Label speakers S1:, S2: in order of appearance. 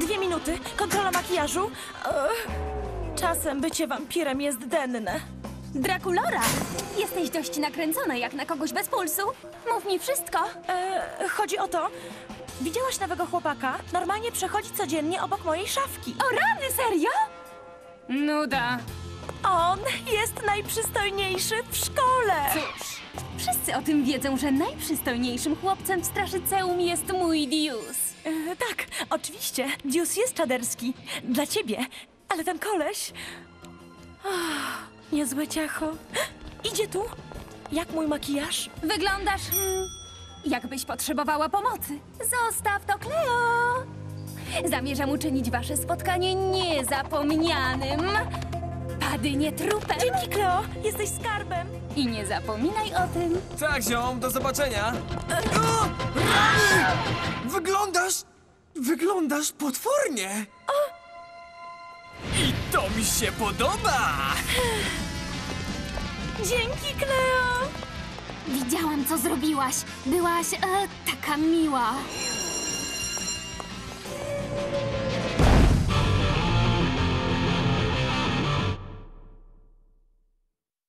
S1: Dwie minuty, kontrola makijażu. Czasem bycie wampirem jest denne.
S2: Drakulora! Jesteś dość nakręcona jak na kogoś bez pulsu. Mów mi wszystko.
S1: E, chodzi o to, widziałaś nowego chłopaka? Normalnie przechodzi codziennie obok mojej szafki.
S2: O rany, serio? Nuda.
S1: On jest najprzystojniejszy w szkole.
S2: Cóż, wszyscy o tym wiedzą, że najprzystojniejszym chłopcem w Straszyceum jest mój Dius.
S1: E, tak, oczywiście, Dius jest czaderski. Dla ciebie. Ale ten koleś... Ach, niezłe ciacho. Idzie tu. Jak mój makijaż?
S2: Wyglądasz, hmm, jakbyś potrzebowała pomocy. Zostaw to, Cleo! Zamierzam uczynić wasze spotkanie niezapomnianym. Padynie trupem.
S1: Dzięki, Kleo. Jesteś skarbem.
S2: I nie zapominaj o tym.
S3: Tak, ziom, do zobaczenia. O! Rany! Wyglądasz... Wyglądasz potwornie. I mi się podoba.
S1: Dzięki, Kleo.
S4: Widziałam, co zrobiłaś. Byłaś e, taka miła.